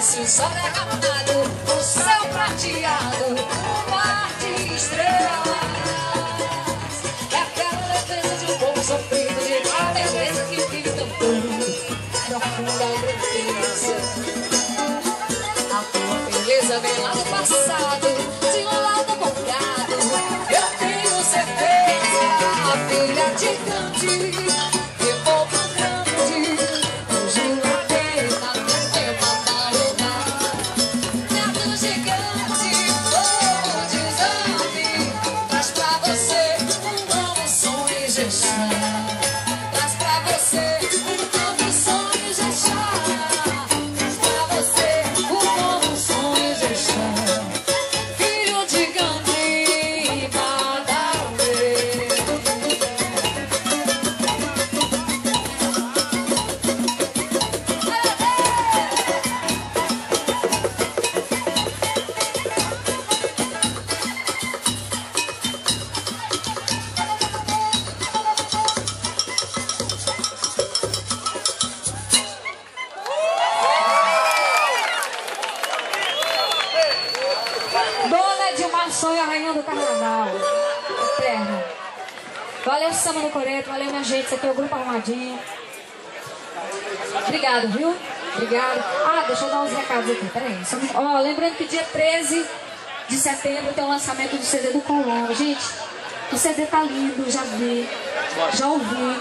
sol derramado, o céu prateado, um mar de estrelas. É aquela defesa de um povo sofrido, de uma beleza que vive cantando, profunda grandeza. A tua beleza vem lá do passado, de um lado bocado, eu tenho certeza, a filha music. Sonho a rainha do carnaval. Eterna. Valeu, Samba do Coreto. Valeu, minha gente. Isso aqui é o Grupo Armadinho. Obrigado, viu? Obrigado. Ah, deixa eu dar uns recados aqui. Peraí. Ó, lembrando que dia 13 de setembro tem o lançamento do CD do Colombo. Gente, o CD tá lindo. Já vi. Já ouvi.